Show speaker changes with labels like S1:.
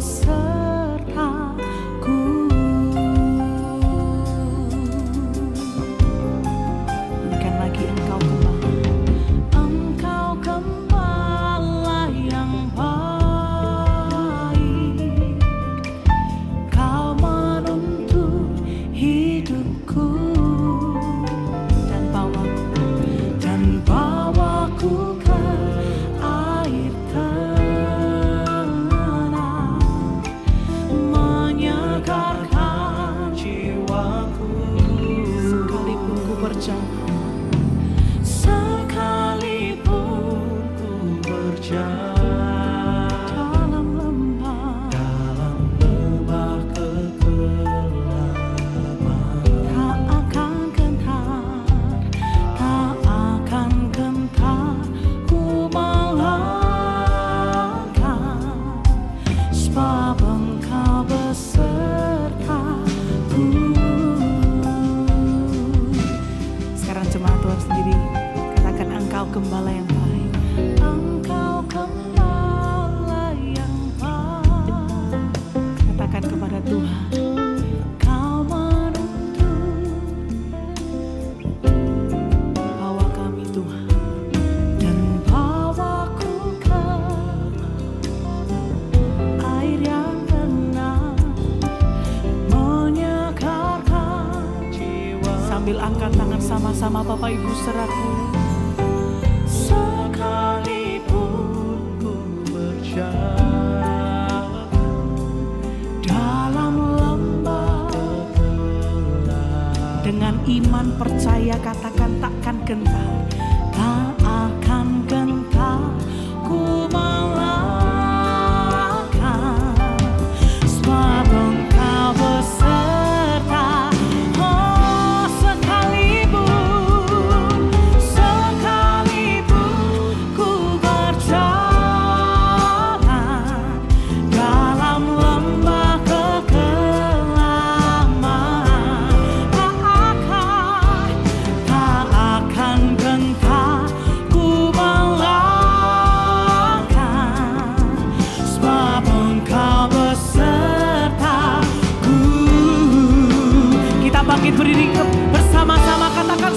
S1: so gembala yang baik. Engkau gembala yang baik. Katakan kepada Tuhan. Sambil angkat tangan sama-sama Bapak Ibu seraku iman percaya katakan tak berdiri bersama-sama katakan